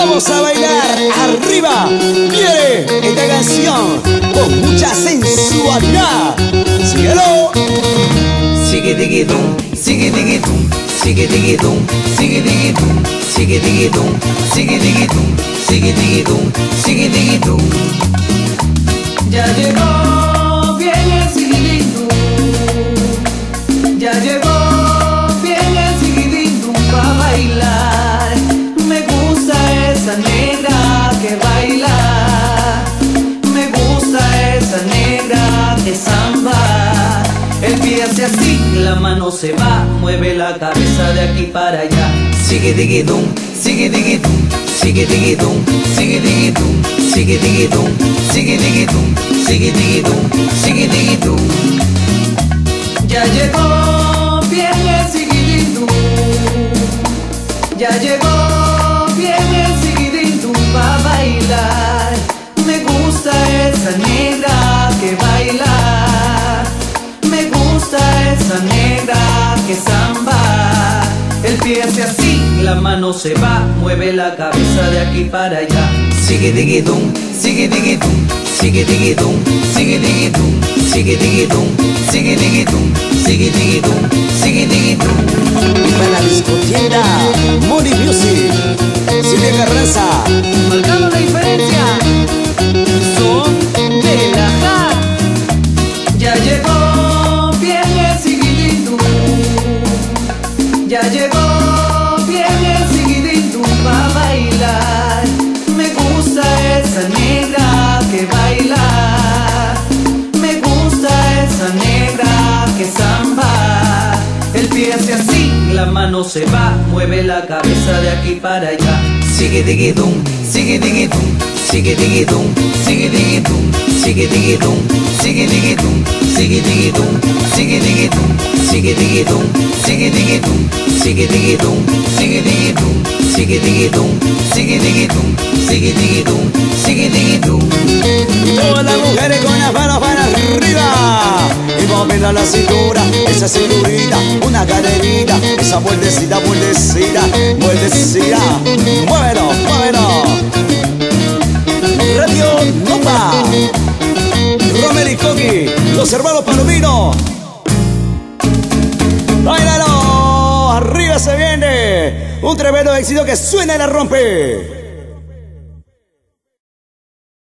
Vamos a bailar arriba. Viene esta canción con mucha sensualidad. Síguelo. Sigue sigue sigue sigue sigue digidum, sigue digidum, sigue digidum, sigue hace así, la mano se va, mueve la cabeza de aquí para allá. Sigue digui dum, sigue digui dum, sigue digui dum, sigue digui dum, sigue digui dum, sigue digui dum, sigue digui dum, sigue. Ya llegó, viene sigue ya llegó. Esa negra que samba. El pie hace así, la mano se va, mueve la cabeza de aquí para allá. Sigue sigue digidum, sigue digidum, sigue digidum, sigue digidum, sigue digidum, sigue digidum, sigue Ya llegó bien el sigidindum pa' bailar. Me gusta esa negra que baila. Me gusta esa negra que samba. El pie hace así, la mano se va, mueve la cabeza de aquí para allá. Sigue digidum, sigue digidum, sigue digidum, sigue digidum, sigue digidum, sigue digidum, sigue digidum, sigue digidum, sigue digidum, sigue digidum, sigue digidum, sigue digidum, sigue digidum, sigue digidum, sigue digidum, sigue digidum. Todas las mujeres con las manos para arriba Y moviendo la cintura, esa cinturita Una cadenita, esa vueltecita, vueltecita Vueltecita, muévelo, muévelo. Radio Nova Romero y Coqui, los Palomino ¡Báilalo! ¡Arriba se viene! Un tremendo éxito que suena y la rompe